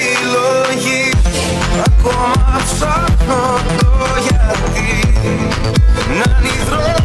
η λόγοι Ακόμα ψάχνω το γιατί. Να είναι